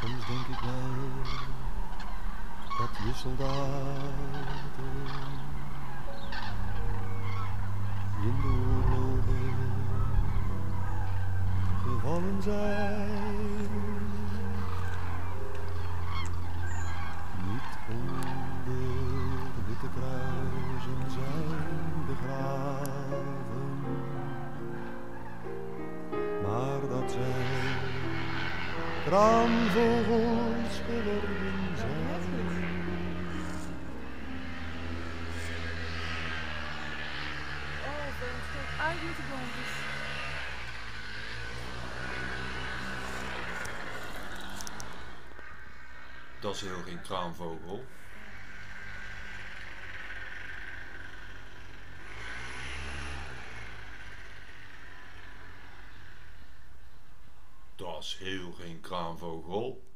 Soms denk ik wel dat je soldaten in de oorlogen gevallen zijn. Niet onder de witte kruisen zijn begraven, maar dat zij kraanvogels geworden zijn. Oh, uit met de boompjes. Dat is heel geen kraanvogel. Is heel geen kraanvogel.